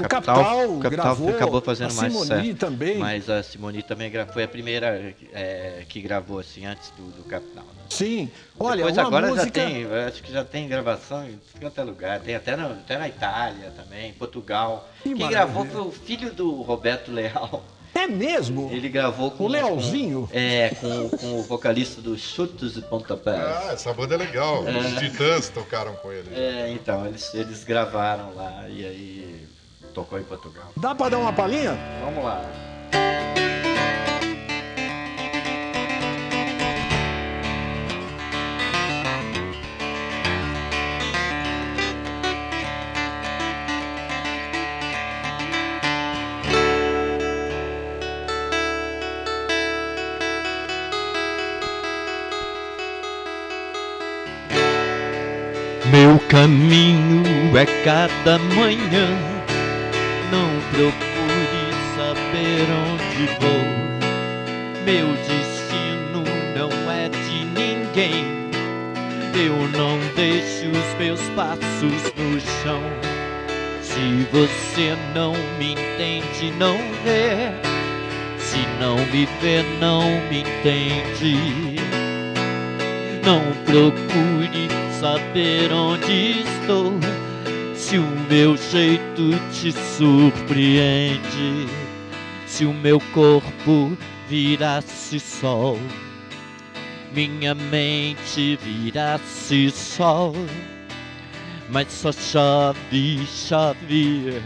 O Capital, o Capital gravou, acabou fazendo a mais Simoni sucesso. também. Mas a Simone também foi a primeira é, que gravou assim antes do, do Capital. né? Sim. Olha, Depois uma agora música... já tem, acho que já tem gravação em é lugar. Tem até, no- até na Itália também, em Portugal. Que Quem maravilha. gravou foi o filho do Roberto Leal. É mesmo? Ele gravou com O Leozinho? com- é, com, com o vocalista dos Chutos e Pontapés. Ah, essa banda é legal. Os Titãs tocaram com ele. É, então, eles, eles gravaram lá e aí tocou em Portugal. Dá pra dar uma palhinha? Vamos lá. Meu caminho é cada manhã. Não procure saber onde vou. Meu destino não é de ninguém. Eu não deixo os meus passos no chão. Se você não me entende, não vê. Se não me vê, não me entende. Não procure saber onde meu jeito te surpreende, se o meu corpo virasse sol, minha mente virasse sol, mas só chove, chove,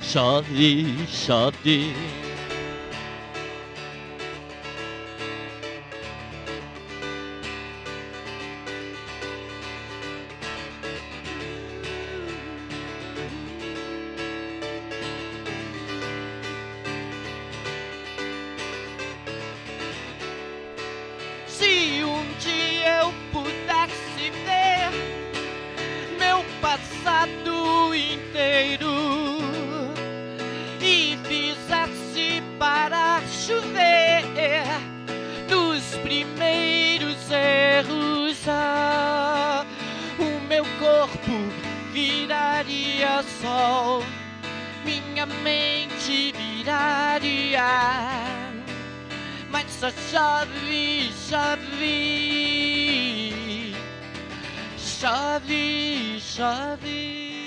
chove, chove. Sol, minha mente viraria mas só chove, chove, chove, chove.